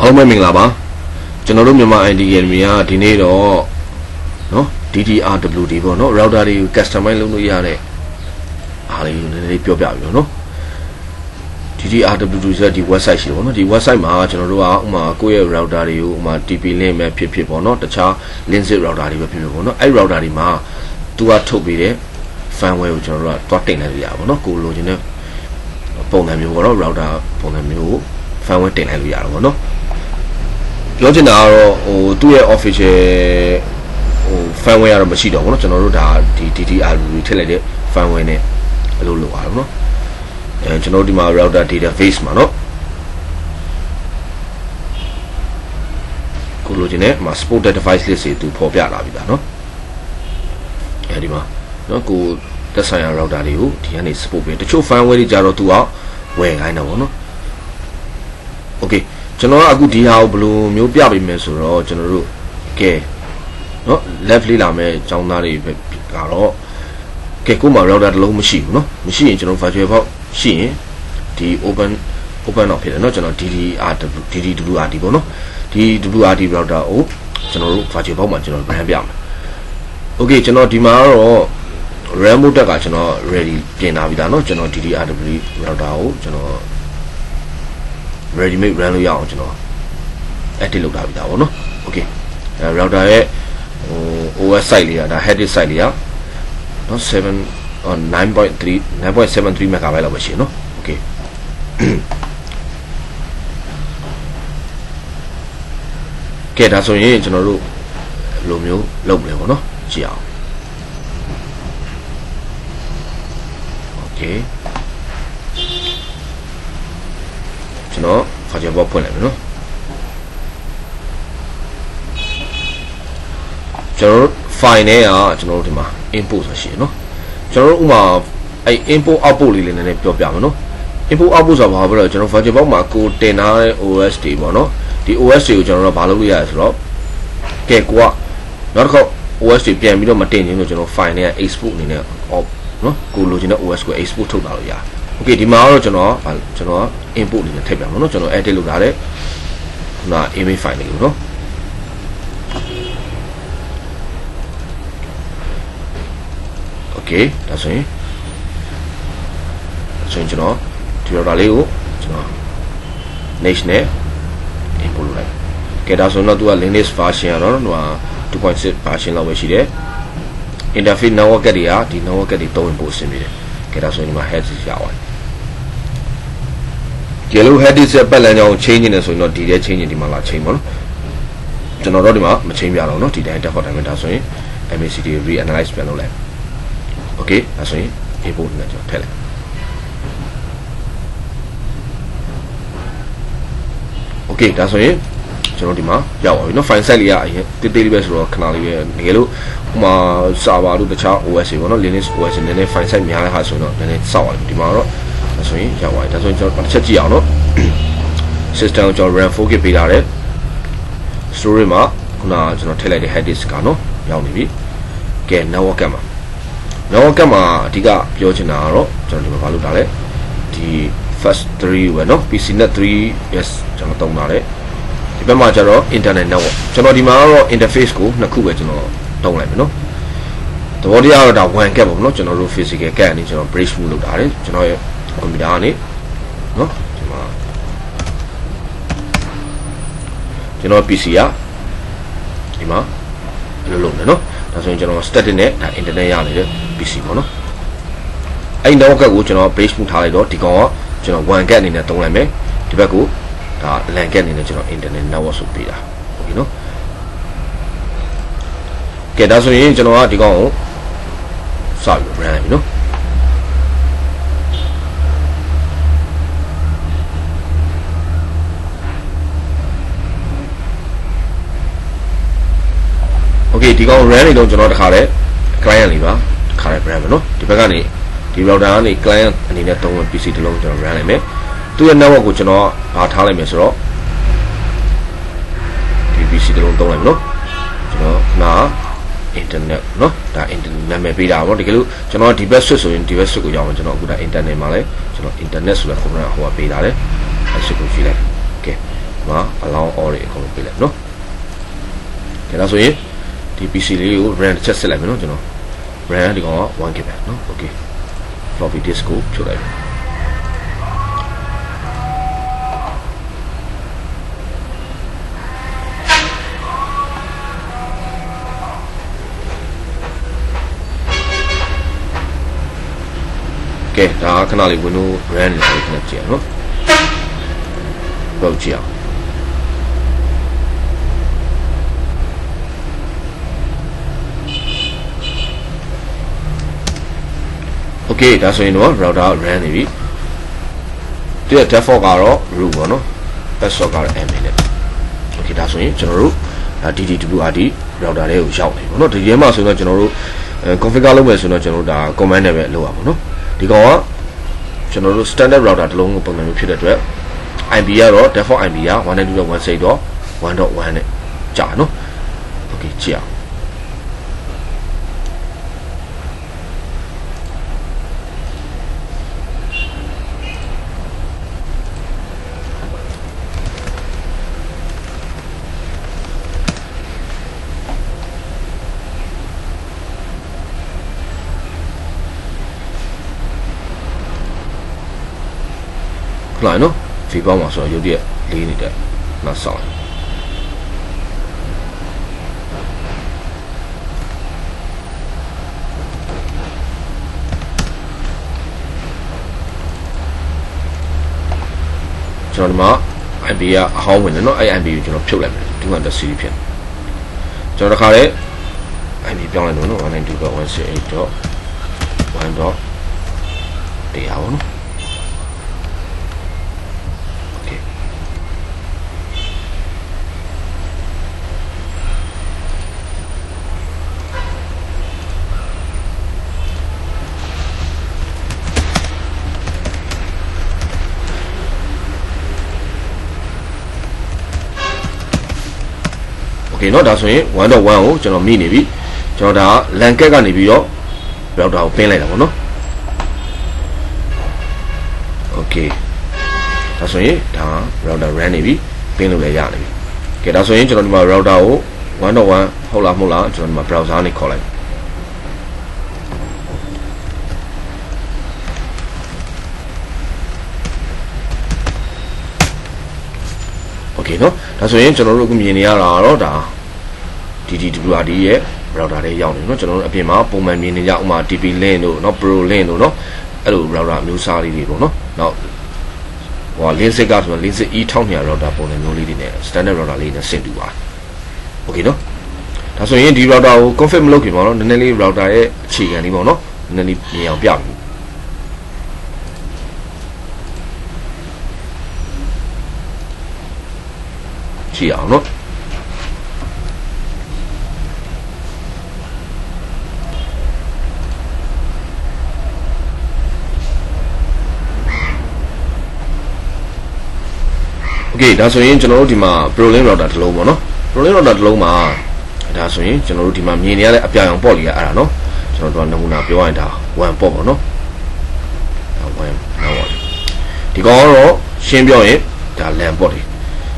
အားလုံးပဲမင်္ဂလာပါကျွန်တော်တို့မြန်မာ ID Academy ကဒီနေ့တော့เนาะ DDRWD ပေါ့เนาะ router တွေကို customize လုပ်လို့ရတဲ့အားလေးကိုနည်းနည်းပြောပြပြပါเนาะ DDRWD ဆိုတဲ့ဒီ website ရှိတယ်ပေါ့เนาะဒီ website မှာကျွန်တော်တို့ကဥမာကိုယ့်ရဲ့ router တွေကိုဥမာ TP link ပဲဖြစ်ဖြစ်ပေါ့เนาะတခြား link zip router တွေပဲဖြစ်ဖြစ်ပေါ့เนาะအဲ့ router တွေမှာသူကထုတ်ပေးတဲ့ firmware ကိုကျွန်တော်တို့ကတွားတင်လိုက်လို့ရပါပေါ့เนาะကိုလိုချင်တဲ့ပုံစံမျိုးပေါ့เนาะ router ပုံစံမျိုးကို firmware တင်လိုက်လို့ရတာပေါ့เนาะ ပြောချင်တာကတော့ဟိုသူ့ရဲ့ official ဟို firmware ကတော့မရှိတော့ဘူးเนาะကျွန်တော်တို့ဒါဒီ DDR တွေထည့်လိုက်တဲ့ firmware နဲ့အလုပ်လုပ်ရအောင်เนาะအဲကျွန်တော်တို့ဒီမှာ router database မှာเนาะကိုလိုချင်တဲ့မှာ supported device list တွေသူပေါ်ပြလာပြီဒါเนาะအဲဒီမှာเนาะကိုသက်ဆိုင်ရာ router တွေကိုဒီကနေ support ပေးတချို့ firmware တွေကြတော့သူကဝယ်ခိုင်းတာပေါ့เนาะ okay ကျွန်တော်ကအခုဒီဟာကိုဘယ်လိုမျိုးပြပေးမယ်ဆိုတော့ကျွန်တော်တို့ကဲเนาะ left လေးလာမယ်ចောင်းသားတွေပဲကတော့ကဲကို့မှာ router တစ်လုံးမရှိဘူးเนาะမရှိရင်ကျွန်တော် virtual box ရှိရင်ဒီ open open တော့ဖြစ်တယ်เนาะကျွန်တော် DDR DDWRD ပေါ့เนาะ DDWRD router ကိုကျွန်တော်တို့ virtual box မှာကျွန်တော် brand ပြမယ် okay ကျွန်တော်ဒီမှာတော့ RAM mode ကကျွန်တော် ready ပြင်ထားပြီသားเนาะကျွန်တော် DDRW router ကိုကျွန်တော် ready made run လို့ရအောင်ကျွန်တော် edit လုပ်ထားပြီသားဗောနော် okay အဲ router ရဲ့ဟို OS site လေးကဒါ headed site လေးကနော်7 9.3 9.73 megabyte လောက်ပဲရှိနော် okay ကဲဒါဆိုရင်ကျွန်တော်တို့လိုမျိုးလုပ်မလဲဗောနော်ကြည့်အောင် okay ကျွန်တော်ခေါ်ချက်ဘောဖွင့်လိုက်မယ်နော်ကျွန်တော် file နဲ့ကကျွန်တော်တို့ဒီမှာ input ဆိုရှိရနော်ကျွန်တော်တို့ဥမာအဲ input output လေးလေးနည်းနည်းပြောပြမယ်နော် input output ဆိုတာဘာပဲလို့ကျွန်တော် virtual box မှာကိုတင်ထားတဲ့ OS တွေပေါ့နော်ဒီ OS တွေကိုကျွန်တော်တို့ဘာလုပ်လို့ရလဲဆိုတော့ကဲကိုကနောက်တစ်ခေါက် OS တွေပြန်ပြီးတော့မတင်ရင်လို့ကျွန်တော် file နဲ့ export အနေနဲ့ off နော်ကိုလိုချင်တဲ့ OS ကို export ထုတ်တာလို့ရတယ် okay ဒီမှာတော့ကျွန်တော်ကျွန်တော် input အနေနဲ့ထည့်ပြမှာเนาะကျွန်တော် edit လုပ်ထားတဲ့ခုန image file လေးကိုเนาะโอเคဒါဆိုရင်ဆိုရင်ကျွန်တော်ဒီ router လေးကိုကျွန်တော် next နဲ့ input လုပ်လိုက်ကဲဒါဆိုတော့သူက Linux version ကတော့ဟို2.6 version လောက်ပဲရှိတယ် interface network တွေကဒီ network တွေတုံးရင်ပို့အဆင်ပြေတယ်ကဲဒါဆိုရင်ဒီမှာ head ရပါတယ် ကဲလို့ head ဆက်ပတ်လမ်းကြောင်း change နေဆိုရင်တော့ဒီထဲ change ဒီမှာလာ change ပါနော်ကျွန်တော်တို့ဒီမှာမ change ပြတော့เนาะဒီတိုင်း default တိုင်းပဲဒါဆိုရင် MACD reanalyze ပြန်လုပ်လိုက် okay ဒါဆိုရင် import နဲ့ကျွန်တော်ထည့်လိုက် okay ဒါဆိုရင်ကျွန်တော်ဒီမှာရောက်ပါပြီเนาะ file size လေးကအရင်တိတိလေးပဲဆိုတော့ခဏလေးပဲတကယ်လို့ဟိုမှာ server တို့တခြား OS တွေပေါ့เนาะ Linux OS နည်းနည်း file size များတဲ့ဟာဆိုတော့နည်းနည်းစောက်ရတယ်ဒီမှာတော့ ဒါဆိုရင်ရောက်ပါပြီဒါဆိုရင်ကျွန်တော်တစ်ချက်ကြည့်အောင်เนาะ system ကိုကျွန်တော် RAM 4GB ပေးထားတယ် storage မှာခုနကျွန်တော်ထည့်လိုက်တဲ့ hard disk ကเนาะရောက်နေပြီကဲ network ကမှာ network ကမှာအဓိကပြောချင်တာကတော့ကျွန်တော်ဒီမှာမလုပ်တာလဲဒီ first 3ပဲเนาะ PC net 3 yes ကျွန်တော်တုံးတာလေဒီဘက်မှာကျတော့ internet network ကျွန်တော်ဒီမှာကတော့ interface ကိုနှစ်ခုပဲကျွန်တော်တုံးလိုက်မယ်เนาะသဘောတရားတော့ဒါ one gap ပေါ့เนาะကျွန်တော်တို့ physical gap အနေကျွန်တော် bridge move လုပ်တာလေကျွန်တော်ရဲ့ computer ကွန်ပျူတာကနေနော်ဒီမှာကျွန်တော် PC ကဒီမှာအဲ့လိုလုပ်နေနော်ဒါဆိုရင်ကျွန်တော် static နဲ့ဒါ internet ရနေတဲ့ PC ပေါ့နော်အဲ့ဒီ network ကိုကျွန်တော် base မှုထားလိုက်တော့ဒီကောင်ကကျွန်တော် one gig အနေနဲ့သုံးလိုက်မယ်ဒီဘက်ကိုဒါ lan gig အနေနဲ့ကျွန်တော် internet network ဆိုပေးတာဟုတ်ပြီနော်ကဲဒါဆိုရင်ကျွန်တော်ကဒီကောင်ကိုစပြီး run ပြီနော် นาะโอเคဒီကောင် run နေတော့ကျွန်တော်တခါလဲ client လေးပါတခါလဲ brand ပဲเนาะဒီဘက်ကနေဒီ router ကနေ client အနေနဲ့သုံးဝင် PC တစ်လုံးကျွန်တော် run လိုက်မယ်သူ့ရဲ့ network ကိုကျွန်တော်ဘာထားလိုက်မယ်ဆိုတော့ဒီ PC တစ်လုံးသုံးလိုက်မယ်နော်ကျွန်တော်နာ internet เนาะဒါ internet နာမည်ပေးတာပေါ့တကယ်လို့ကျွန်တော်ဒီဘက် switch ဆိုရင်ဒီဘက် switch ကိုရောက်အောင်ကျွန်တော်အခုဒါ internet မှာလဲကျွန်တော် internet ဆိုတဲ့ command ဟိုကပေးတာလေအဲ switch ကိုကြည့်လိုက် okay ဒီမှာ allow all တွေအကုန်လုံးပေးလိုက်နော်ကဲဒါဆိုရင် ဒီ PC လေးကို RAM တစ်ချက်ဆက်လိုက်မယ်နော်ကျွန်တော် RAM ဒီကောင်က 1GB နော် okay floppy disk ကိုဖြုတ်လိုက်မယ်ကဲဒါခဏလေး window run နေတယ်ခဏကြည့်အောင်နော်ပုတ်ကြည့်အောင် okay ဒါဆိုရင်တော့ router run နေပြီတကယ် default ကတော့ root ပေါ့နော် password ကတော့ m နဲ့ okay ဒါဆိုရင်ကျွန်တော်တို့ DDWRD router လေးကိုရောက်နေပေါ့နော်ဒီထဲမှာဆိုတော့ကျွန်တော်တို့ configure လုပ်မယ်ဆိုတော့ကျွန်တော်တို့ဒါ command နဲ့ပဲလုပ်ရမှာနော်ဒီကောင်ကကျွန်တော်တို့ standard router တစ်လုံးကိုပုံစံမျိုးဖြစ်တဲ့အတွက် IP ကတော့ default IP က192.168.1.1နဲ့ကြာနော် okay ကြည့်အောင် လိုက်နော် V ပေါင်းမှာဆိုတော့ရုပ်တရက်လေးနေတဲ့နောက်ဆောင်ကျွန်တော်ဒီမှာ IP ကအဟောင်းဝင်တယ်เนาะအဲ့ IP ကိုကျွန်တော်ဖြုတ်လိုက်မယ်200 series ဖြစ်ကျွန်တော်တခါလေ IP ပြောင်းလိုက်တော့เนาะ192.168.1. တရားပါเ okay เนาะဒါဆိုရင်1.1ကိုကျွန်တော်မိနေပြီကျွန်တော်ဒါ LAN ကက်ကနေပြီးတော့ router ကိုပင်းလိုက်တာပေါ့เนาะ okay ဒါဆိုရင်ဒါ router run နေပြီပင်းလို့လည်းရနေပြီကဲဒါဆိုရင်ကျွန်တော်ဒီမှာ router ကို1.1ဟုတ်လားမဟုတ်လားကျွန်တော်ဒီမှာ browser နဲ့ခေါ်လိုက် နော်ဒါဆိုရင်ကျွန်တော်တို့အခုမြင်နေရတာကတော့ဒါ DDWRD ရဲ့ router လေးရောက်နေနော်ကျွန်တော်တို့အပြင်မှာပုံမှန်မြင်နေကြဥမာ TP link တို့နော် Pro link တို့နော်အဲ့လို router မျိုးစားလေးတွေပေါ့နော်နောက်ဟို link စစ်ကဆိုတော့ link စစ် E1200 router ပုံစံမျိုးလေးတွေနဲ့ standard router လေးနဲ့ဆင်တူပါ Okay နော်ဒါဆိုရင်ဒီ router ကို config မလုပ်ခင်ပေါ့နော်နည်းနည်းလေး router ရဲ့အခြေခံလေးပေါ့နော်နည်းနည်းလေးမြင်အောင်ပြပါ ကြည့်အောင်เนาะ okay ဒါဆိုရင်ကျွန်တော်တို့ဒီမှာ ProLink router တစ်လုံးပေါ့နော် ProLink router တစ်လုံးမှာဒါဆိုရင်ကျွန်တော်တို့ဒီမှာမြင်နေရတဲ့အပြာရောင်ပေါ့လေးကအဲ့ဒါနော်ကျွန်တော်တို့ကနမူနာပြောရရင်ဒါ1ပေါ့ပေါ့နော်ဒါ1နောက်ပါဒီကောင်ကတော့ရှင်းပြောရင်ဒါ LAN ပေါ့တွေ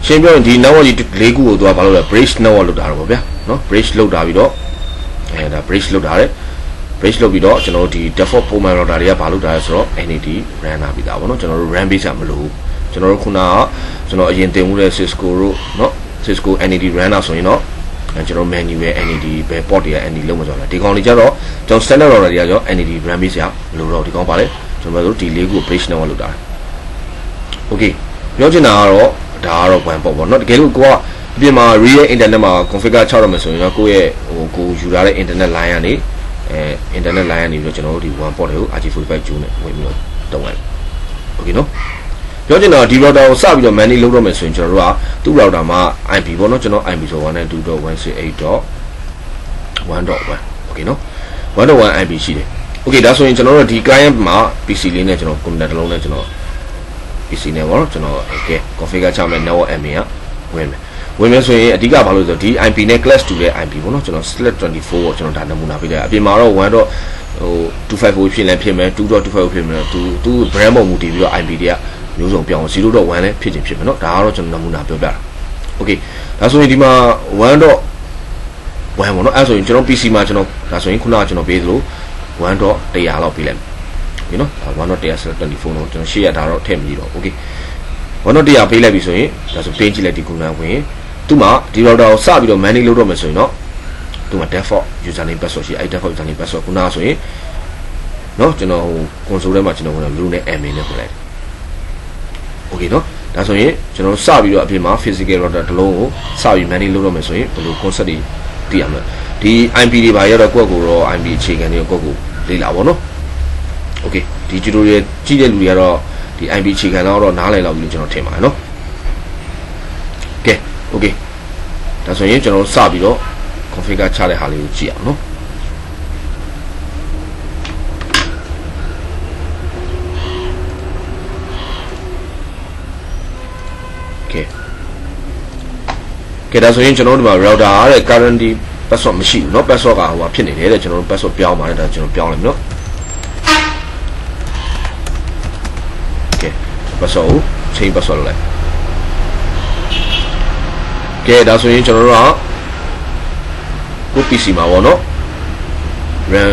ရှင်းပြောရင်ဒီ network ကြီး၄ခုကိုသူကဘာလို့လဲ bridge network လောက်တာတော့ဗျာနော် bridge လောက်တာပြီးတော့အဲဒါ bridge လောက်တာတဲ့ bridge လောက်ပြီးတော့ကျွန်တော်တို့ဒီ default format router တွေကဘာလောက်တာလဲဆိုတော့ NAT ran တာပြီးတာပေါ့နော်ကျွန်တော်တို့ ran base ကမလို့ကျွန်တော်တို့ခုနကကျွန်တော်အရင်တင်မှုတဲ့ Cisco တို့နော် Cisco NAT ran တာဆိုရင်တော့ကျွန်တော် menu ရဲ့ NAD ပဲ port တွေက NAD လုံးမကြောက်လားဒီကောင်တွေကြတော့ကျွန်တော် standard router တွေကကြော NAD brand base ရမလို့တော့ဒီကောင်ပါလေကျွန်တော်တို့ဒီလေးခု bridge network လောက်တာ Okay ပြောချင်တာကတော့ ဒါကတော့ one port ပေါ့เนาะတကယ်လို့ကိုကအပြင်မှာ real internet မှာ configure 6ရမယ်ဆိုရင်တော့ကိုယ့်ရဲ့ဟိုကိုယူထားတဲ့ internet line ကနေအဲ internet line ကနေပြီးတော့ကျွန်တော်တို့ဒီ one port တွေကို RJ45 ဂျူးနဲ့ဝင်ပြီးတော့တုံးလိုက် okay เนาะပြောချင်တာဒီ router ကိုစပြီးတော့ manage လုပ်တော့မယ်ဆိုရင်ကျွန်တော်တို့ကသူ့ router မှာ IP ပေါ့နော်ကျွန်တော် IP ဆို192.168.1.1 okay နော်1.1 IP ရှိတယ် okay ဒါဆိုရင်ကျွန်တော်တို့ဒီ client မှာ PC လေးနဲ့ကျွန်တော် computer တစ်လုံးနဲ့ကျွန်တော် PC နဲ့ပေါ့နော်ကျွန်တော် okay configure ချမယ် network admin ကဝင်မယ်ဝင်မယ်ဆိုရင်အဓိကဘာလို့ဆိုတော့ဒီ IP နဲ့ class တူတဲ့ IP ပေါ့နော်ကျွန်တော် select 24ကိုကျွန်တော်ဒါနမူနာပေးလိုက်အပြင်မှာတော့1တော့ဟို254ဖြစ်လည်းဖြစ်မယ်2.25ဖြစ်မယ်သူသူ brand ပုံမူတည်ပြီးတော့ IP တွေက မျိုးစုံပြောင်း0.1လည်းဖြစ်ချင်းဖြစ်မယ်เนาะဒါကတော့ကျွန်တော်နမူနာပြောပြတာโอเคဒါဆိုရင်ဒီမှာ1တော့1ပေါ့เนาะအဲဆိုရင်ကျွန်တော် PC မှာကျွန်တော်ဒါဆိုရင်ခုနကကျွန်တော်ပေးသလို1တော့100လောက်ပေးလိုက် okay နော်101ဆိုတော့24တော့ကျွန်တော်ရှေ့ရတာတော့ထည့်မကြည့်တော့ okay 101ပေးလိုက်ပြီဆိုရင်ဒါဆိုတင်းကြည့်လိုက်ဒီကုနာဝင်သူ့မှာဒီ router ကိုစပြီးတော့ manage လုပ်တော့မယ်ဆိုရင်တော့သူ့မှာ default username password ရှိအဲ့ default username password ကုနာဆိုရင်နော်ကျွန်တော်ဟို console ထဲမှာကျွန်တော်ဝင်တော့ blue နဲ့ admin နဲ့ပို့လိုက် okay နော်ဒါဆိုရင်ကျွန်တော်စပြီးတော့အပြင်မှာ physical router တစ်လုံးကိုစပြီး manage လုပ်တော့မယ်ဆိုရင်ဘယ်လို concept တွေသိရမလဲဒီ IP တွေပါရတော့ကိုယ့်ကိုယ်တော့ IP အခြေခံတွေကိုယ့်ကိုယ်လေ့လာပါတော့ โอเคဒီ tutorial ကြည့်တဲ့လူတွေကတော့ဒီ IP အခြေခံတော့နားလည်လောက်ပြီလို့ကျွန်တော်ထင်ပါတယ်เนาะကဲโอเคဒါဆိုရင်ကျွန်တော်စပြီးတော့ configure ချတဲ့ဟာလေးကိုကြည့်အောင်เนาะကဲကဲဒါဆိုရင်ကျွန်တော်တို့ဒီမှာ router တဲ့ current password မရှိဘူးเนาะ password ကဟိုဟာဖြစ်နေတယ်တဲ့ကျွန်တော်တို့ password ပြောင်းပါတယ်ဒါကျွန်တော်ပြောင်းလိုက်မယ်เนาะ ပစောကိုချိန်ပစောလုပ်လိုက်ကဲဒါဆိုရင်ကျွန်တော်တို့ကကို PC မှာပေါ့နော် RAM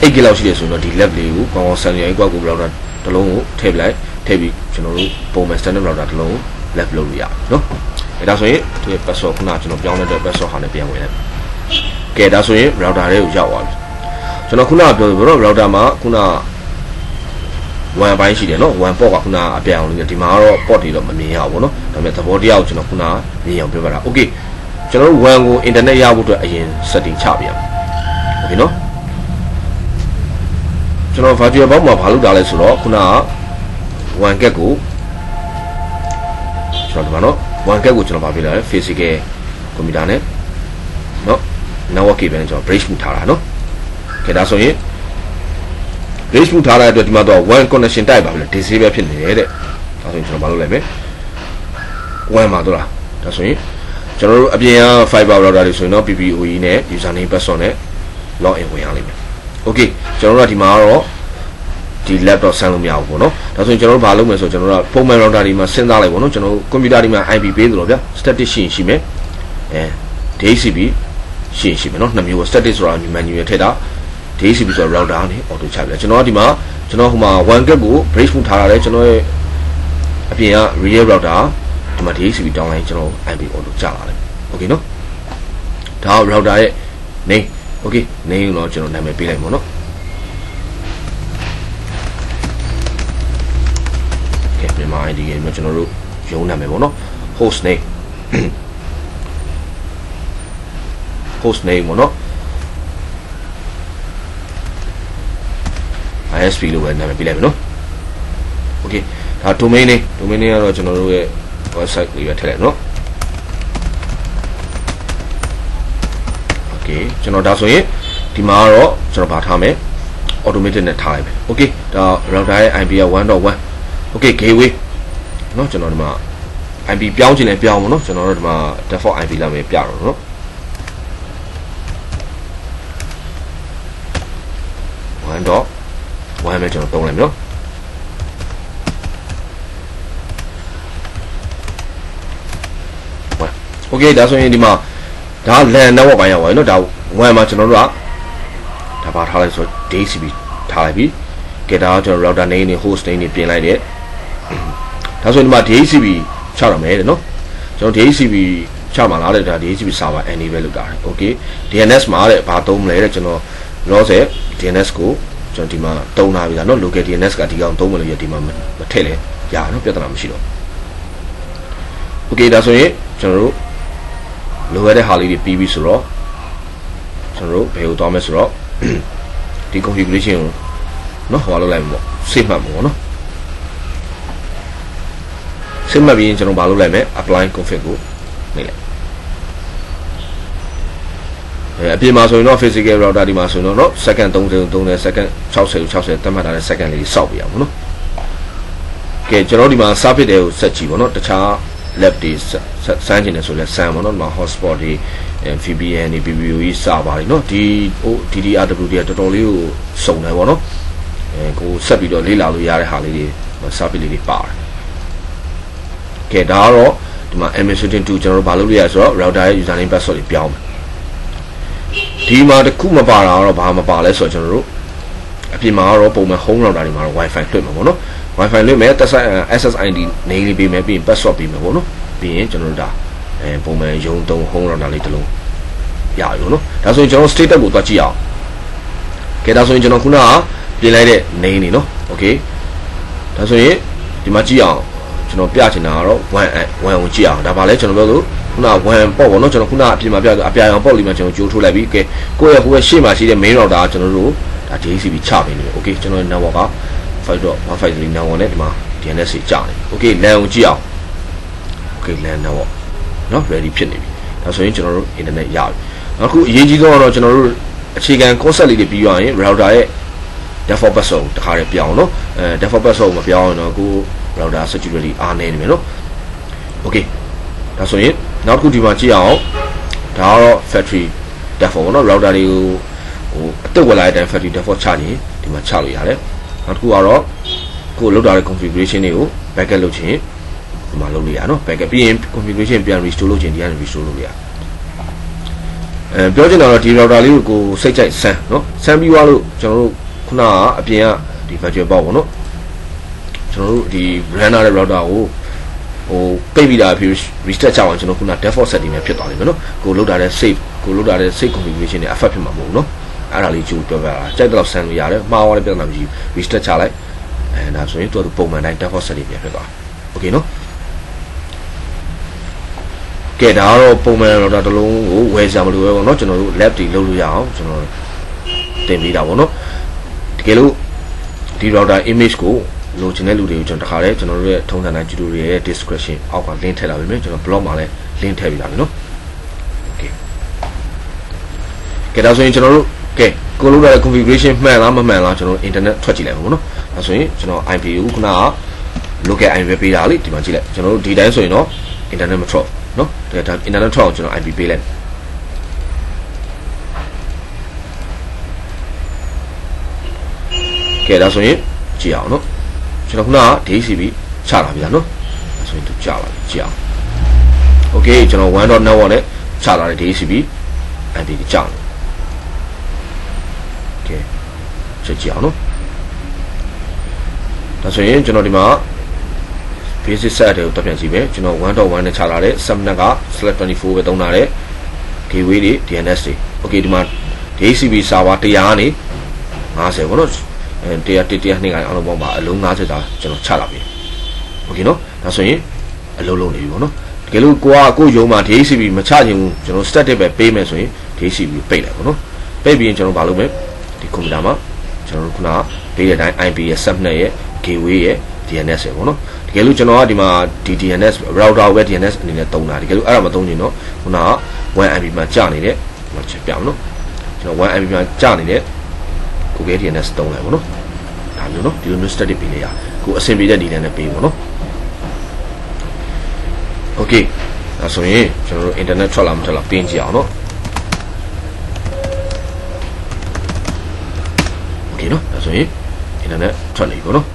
8GB လောက်ရှိတယ်ဆိုတော့ဒီ lab လေးကိုကောင်းကောင်းဆန်ရိုင်းကွက်ကို router တစ်လုံးကိုထည့်ပလိုက်ထည့်ပြီးကျွန်တော်တို့ပုံမှန် standard router တစ်လုံးကို lab လုပ်လို့ရနော်အဲဒါဆိုရင်သူရဲ့ password ခုနကျွန်တော်ပြောင်းလိုက်တဲ့ password ဟာလည်းပြန်ဝင်လိုက်ကဲဒါဆိုရင် router လေးကိုရောက်သွားပြီကျွန်တော်ခုနပြောသလို router မှာခုန 1ဘိုင်းရှိတယ်เนาะ1 port ကခုနအပြန်အောင်လို့ဒီမှာကတော့ port တွေတော့မမြင်ရဘူးเนาะဒါပေမဲ့သဘောတရားကိုကျွန်တော်ခုနမြင်အောင်ပြောပြတာ okay ကျွန်တော်တို့ WAN ကို internet ရဖို့အတွက်အရင် setting ချပြရမယ်။ Okay နော်ကျွန်တော် virtual box မှာဘာလုပ်တာလဲဆိုတော့ခုနက WAN get ကိုကျွန်တော်ဒီမှာနော် WAN get ကိုကျွန်တော်ဗာပြလာတယ် physical computer နဲ့နော် network cable နဲ့ကျွန်တော် bridge မှုထားတာနော်။ခေဒါဆိုရင် bridge မှုထားတဲ့အတွက်ဒီမှာတော့ WAN connection type ပါပဲ disable ဖြစ်နေတယ်တဲ့။ဒါဆိုရင်ကျွန်တော်ဘာလုပ်လိုက်မလဲ။ WAN မှာတော့လားဒါဆိုရင်ကျွန်တော်တို့အပြင်က fiber router တွေဆိုရင်တော့ PPOE နဲ့ username password နဲ့ log in ဝင်ရလိမ့်မယ်။ Okay ကျွန်တော်တို့ကဒီမှာကတော့ဒီ laptop ဆန်းလို့မရဘူးပေါ့နော်။ဒါဆိုရင်ကျွန်တော်တို့ဘာလုပ်မလဲဆိုတော့ကျွန်တော်တို့ကပုံမှန် router တွေမှာစဉ်းစားလိုက်ပေါ့နော်။ကျွန်တော်တို့ computer တွေမှာ IP ပေးသလိုဗျာ static ရှိရင်ရှိမယ်။အဲ DHCP ရှိရင်ရှိမယ်နော်။နှစ်မျိုး static ဆိုတာ manual ထည့်တာ DHCP ဆိုတာ router နဲ့ auto ချပြ။ကျွန်တော်ကဒီမှာကျွန်တော်ဟိုမှာ one gig ကို bridge မှုထားရတယ်ကျွန်တော်ရဲ့အပြင်က real router ဒီမှာ DHCP တောင်းလိုက်ကျွန်တော် IP auto ကျလာတယ်။ Okay နော်။ဒါ router ရဲ့ name Okay name ကိုတော့ကျွန်တော်နာမည်ပေးလိုက်ပါတော့။ Okay မြန်မာ ID ကကျွန်တော်တို့ရုံးနာမည်ပေါ့နော်။ host name host name ပေါ့နော် ISP လို့ပဲနာမည်ပေးလိုက်မယ်နော်။ Okay ဒါ domain name domain name ကတော့ကျွန်တော်တို့ရဲ့ website လေးပဲထည့်လိုက်နော် Okay ကျွန်တော်ဒါဆိုရင်ဒီမှာကတော့ကျွန်တော်ဗာထားမယ် automated နဲ့ထားလိုက်မယ် Okay ဒါ router ရဲ့ IP က1.1 Okay gateway เนาะကျွန်တော်ဒီမှာ IP ပြောင်းချင်လဲပြောင်းပါเนาะကျွန်တော်တို့ဒီမှာ default IP လာမယ်ပြတော့เนาะ ပဲကျွန်တော်သုံးလိုက်မယ်เนาะโอเคဒါဆိုရင်ဒီမှာဒါ LAN network ပိုင်းရောက်ပါပြီเนาะဒါ1မှာကျွန်တော်တို့ကဒါပါထားလိုက်ဆို DHCP ထားလိုက်ပြီကဲဒါကကျွန်တော် router name နဲ့ host name တွေပြင်လိုက်တယ်ဒါဆိုရင်ဒီမှာ DHCP ချရမယ်တဲ့เนาะကျွန်တော် DHCP ချမှာလားတဲ့ဒါ DHCP server enable လုပ်တာโอเค DNS မှာတဲ့ဘာသုံးမလဲတဲ့ကျွန်တော် loss ရဲ့ DNS ကို ကျွန်တော်ဒီမှာတုံးထားပြီလားเนาะ local DNS ကဒီကောင်သုံးမလို့ရဒီမှာမထည့်လဲရเนาะပြဿနာမရှိတော့โอเคဒါဆိုရင်ကျွန်တော်တို့လိုရတဲ့ဟာလေးတွေပြီးပြီဆိုတော့ကျွန်တော်တို့ဘယ်ကိုသွားမလဲဆိုတော့ဒီ configuration ကိုเนาะဟောလုပ်လိုက်မှာပေါ့ save မှတ်မှာပေါ့เนาะ save မှတ်ပြီးရင်ကျွန်တော်ဘာလုပ်လိုက်မလဲ apply config ကိုနေလိုက် အဲအပြင်မှာဆိုရင်တော့ physical router ဒီမှာဆိုရင်တော့ second 30 30 second 60 60တတ်မှတ်ထားတဲ့ second လေးစောက်ပြရအောင်เนาะကဲကျွန်တော်ဒီမှာ service တွေကိုဆက်ကြည့်ပါเนาะတခြား lab တွေစမ်းကျင်နေဆိုလဲစမ်းပါတော့ဒီမှာ hotspot တွေ VPN တွေ PPOE server တွေเนาะဒီ DDRW တွေတော်တော်လေးကိုစုံတယ်ပေါ့เนาะအဲကိုဆက်ပြီးတော့လေ့လာလို့ရတဲ့ဟာလေးတွေ service လေးတွေပါတယ် ကဲဒါကတော့ဒီမှာ administrating tool ကျွန်တော်တို့ဘာလုပ်လို့ရဆိုတော့ router ရဲ့ username password တွေပြောင်းမယ် ဒီမှာတစ်ခုမပါတာကတော့ဘာမပါလဲဆိုတော့ကျွန်တော်တို့အပြင်မှာကတော့ပုံမှန် home router တွေမှာတော့ wifi လွှင့်မှာပေါ့နော် wifi လွှင့်မယ်တက်ဆိုင် SSID နေလေးပေးမယ်ပြီးရင် password ပေးမယ်ပေါ့နော်ပြီးရင်ကျွန်တော်တို့ဒါအဲပုံမှန်ရုံသုံး home router လေးတစ်လုံးရရောနော်ဒါဆိုရင်ကျွန်တော် status ကိုတွားကြည့်အောင်ကဲဒါဆိုရင်ကျွန်တော်ခုနကပြင်လိုက်တဲ့ name နေနော် okay ဒါဆိုရင်ဒီမှာကြည့်အောင်ကျွန်တော်ပြချင်တာကတော့1 1ကိုကြည့်အောင်ဒါပါလဲကျွန်တော်ပြောလို့ ခုနက1ပေါ့ဗောနော်ကျွန်တော်ခုနအပြင်မှာပြအပြာရောင်ပေါ့လေးမှာကျွန်တော်ကြိုးထိုးလိုက်ပြီကဲကိုယ့်ရဲ့ဟိုရဲ့ရှေ့မှာရှိတဲ့ main router ကကျွန်တော်တို့ဒါ DHCP ချပေးနေတယ် okay ကျွန်တော်ရဲ့ network က5.153 network နဲ့ဒီမှာ DNS ကြီးကြာနေ okay LAN ကိုကြည့်အောင် okay LAN network နော် ready ဖြစ်နေပြီဒါဆိုရင်ကျွန်တော်တို့ internet ရပြီနောက်တစ်ခုအရေးကြီးဆုံးကတော့ကျွန်တော်တို့အခြေခံ concept လေးတွေပြီးသွားရင် router ရဲ့ default password တခါတည်းပြောင်းနော်အဲ default password မပြောင်းရင်တော့ကို router security အားနေနေမယ်နော် okay ဒါဆိုရင် နောက်တစ်ခုဒီမှာကြည့်အောင်ဒါကတော့ factory default ပေါ့နော် router တွေကိုဟိုအသက်ဝင်လာတဲ့အတိုင်း factory default ချရင်ဒီမှာချလို့ရတယ်နောက်တစ်ခုကတော့ကိုလောက်တာတဲ့ configuration တွေကို backup လုပ်ချင်ဒီမှာလုပ်လို့ရနော် backup ပြီးရင် configuration ပြန် restore လုပ်ချင်ဒီကနေ restore လုပ်လို့ရအဲပြောချင်တာတော့ဒီ router လေးကိုကိုစိတ်ကြိုက်ဆန်းနော်ဆန်းပြီးသွားလို့ကျွန်တော်တို့ခုနကအပြင်ကဒီ virtual box ပေါ့နော်ကျွန်တော်တို့ဒီ runner တဲ့ router ကို ဟိုပိတ်ပြီးတာဖြစ် reset ချအောင်ကျွန်တော်ခုန default setting ပဲဖြစ်သွားလိမ့်မယ်နော်ကိုလုတ်တာတဲ့ save ကိုလုတ်တာတဲ့ save configuration တွေ affect ဖြစ်မှာမဟုတ်ဘူးနော်အဲ့ဒါလေးကြိုးပြောပြတာကြိုက်တော့ဆန်းလို့ရတယ်မှားသွားတဲ့ပြဿနာမရှိဘူး reset ချလိုက်အဲဒါဆိုရင်သူကပုံမှန်တိုင်း default setting ပြန်ဖြစ်သွား okay နော်ကဲဒါကတော့ပုံမှန် router တစ်လုံးကိုဝယ်စရာမလိုပဲပေါ့နော်ကျွန်တော်တို့ lab တွေလုပ်လို့ရအောင်ကျွန်တော်တင်ပေးတာပေါ့နော်တကယ်လို့ဒီ router image ကို လိုချင်တဲ့လူတွေကိုကျွန်တော်တခါတည်းကျွန်တော်တို့ရဲ့ထုံးစံတိုင်း tutorial ရဲ့ description အောက်က link ထည့်လာပြီမယ်ကျွန်တော် blog မှာလည်း link ထည့်ပေးလာပြီနော် okay ကဲဒါဆိုရင်ကျွန်တော်တို့ကဲကိုလိုတဲ့ configuration မှန်လားမမှန်လားကျွန်တော် internet ထွက်ကြည့်လိုက်ပါဦးနော်ဒါဆိုရင်ကျွန်တော် IP ကိုခုနက local IP ပေးတာလေဒီမှာကြည့်လိုက်ကျွန်တော်တို့ဒီတိုင်းဆိုရင်တော့ internet မထွက်နော်ဒါ internet ထွက်အောင်ကျွန်တော် IP ပေးလိုက်ကဲဒါဆိုရင်ကြည့်အောင်နော် ကျွန်တော်ခုနက DHCP ချတာဗျာနော်ဒါဆိုရင်သူကြာပါပြီကြည့်အောင် Okay ကျွန်တော် 1.net network နဲ့ချလာတဲ့ DHCP IP ကိုကြာတယ် Okay ချက်ကြည့်အောင်နော်ဒါဆိုရင်ကျွန်တော်ဒီမှာ basic set တွေကိုတက်ပြန်ကြည့်မယ်ကျွန်တော်1.1နဲ့ချလာတဲ့ subnet က /24 ပဲသုံးတာတဲ့ gateway တွေ DNS တွေ Okay ဒီမှာ DHCP server 100ကနေ50ပေါ့နော်အဲ တရားတတရားနှစ်ကအားလုံးပေါင်းပါအလုံး90တာကျွန်တော်ချလာပြီโอเคနော်ဒါဆိုရင်အလုံးလုံးနေပြီပေါ့နော်တကယ်လို့ကိုကကိုယုံမှာ DHCP မချခြင်းဘူးကျွန်တော် static ပဲပေးမယ်ဆိုရင် DHCP ပိတ်လိုက်ပေါ့နော်ပိတ်ပြီးရင်ကျွန်တော်မလုပ်မယ်ဒီကွန်ပျူတာမှာကျွန်တော်တို့ခုနကပေးတဲ့အတိုင်း IP ရဲ့ subnet ရဲ့ gateway ရဲ့ DNS ရဲ့ပေါ့နော်တကယ်လို့ကျွန်တော်ကဒီမှာဒီ DNS router ဝဲ DNS အနေနဲ့တုံးတာတကယ်လို့အဲ့ဒါမတုံးချင်တော့ခုနက 1IP မှာကြာနေတဲ့ဟိုချက်ပြအောင်နော်ကျွန်တော် 1IP မှာကြာနေတဲ့ Google DNS တုံးလိုက်ပေါ့နော်ဒါမျိုးနော်ဒီလိုမျိုး static ပေးလိုက်ရကိုအဆင်ပြေတဲ့ဒီနဲ့ပေးပေါ့နော် Okay ဒါဆိုရင်ကျွန်တော်တို့ internet ထွက်လာမထွက်လာပြင်ကြည့်အောင်နော် Okay နော်ဒါဆိုရင် internet ထွက်နေပြီပေါ့နော်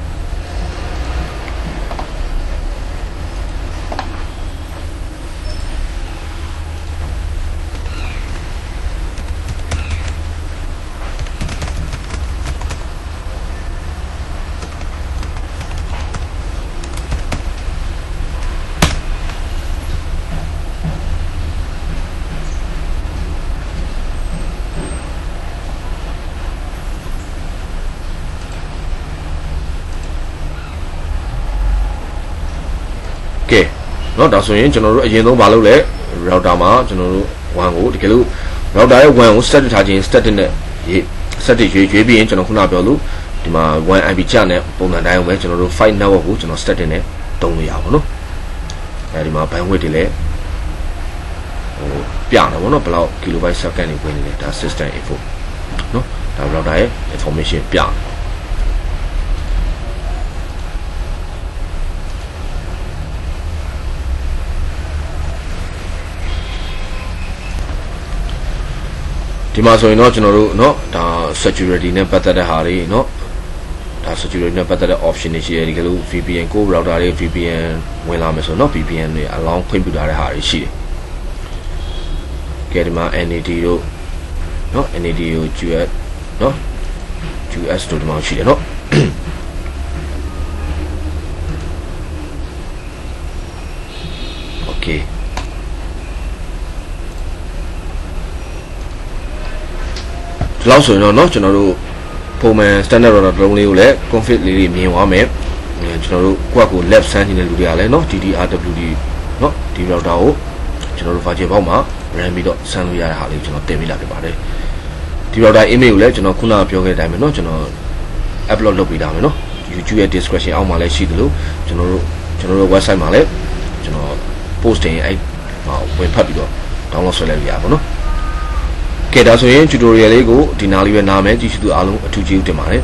ကဲ နော်ဒါဆိုရင်ကျွန်တော်တို့အရင်ဆုံးမလုပ်လဲ router မှာကျွန်တော်တို့1ကိုတကယ်လို့ router ရဲ့1ကို static ထားခြင်း static နဲ့ရေး static ရွေးရွေးပြီးရင်ကျွန်တော်ခုနပြောလို့ဒီမှာ1 IP ကျတဲ့ပုံစံတိုင်းအောင်ပဲကျွန်တော်တို့5 network ကိုကျွန်တော် static နဲ့တုံးလို့ရပါဘောနော်အဲဒီမှာ bandwidth တွေလည်းဟိုပြတယ်ဗောနော်ဘယ်လောက် kilobyte second တွေဝင်နေလဲဒါ system info နော်ဒါ router ရဲ့ information ပြတယ် ဒီမှာဆိုရင်တော့ကျွန်တော်တို့เนาะဒါ security နဲ့ပတ်သက်တဲ့ဟာတွေเนาะဒါ security နဲ့ပတ်သက်တဲ့ option တွေရှိတယ်ဒီကလို့ VPN ကို router တွေ VPN ဝင်လာမယ်ဆိုတော့ VPN တွေ allow ခွင့်ပြုထားတဲ့ဟာတွေရှိတယ်ကဲဒီမှာ NAT တို့เนาะ NAT ကို US เนาะ US တို့ဒီမှာရှိတယ်เนาะ ဒီလောက်ဆိုရင်တော့เนาะကျွန်တော်တို့ပုံမှန် standard router တစ်လုံးလေးကိုလည်း config လေးတွေမြင်သွားမယ်အဲကျွန်တော်တို့ကိုယ့်ကို lab ဆန်းနေတဲ့လူတွေကလည်းเนาะ DDRWD เนาะဒီ router ကိုကျွန်တော်တို့ virtual box မှာ run ပြီးတော့ဆန်းလို့ရတဲ့ဟာလေးကိုကျွန်တော်တင်ပေးလာခဲ့ပါတယ်ဒီ router image ကိုလည်းကျွန်တော်ခုနကပြောခဲ့တဲ့အတိုင်းပဲเนาะကျွန်တော် upload လုပ်ပေးတာမယ်เนาะ YouTube ရဲ့ description အောက်မှာလည်းရှိသလိုကျွန်တော်တို့ကျွန်တော်တို့ website မှာလည်းကျွန်တော် post တင်အဲ့ဟောဝင်ဖတ်ပြီးတော့ download ဆွဲလိုက်ရပါတော့เนาะ ကဲဒါဆိုရင် tutorial လေးကိုဒီနားလေးပဲနားမယ်ကြည့်ရှုသူအားလုံးအထူးကျေးဇူးတင်ပါတယ်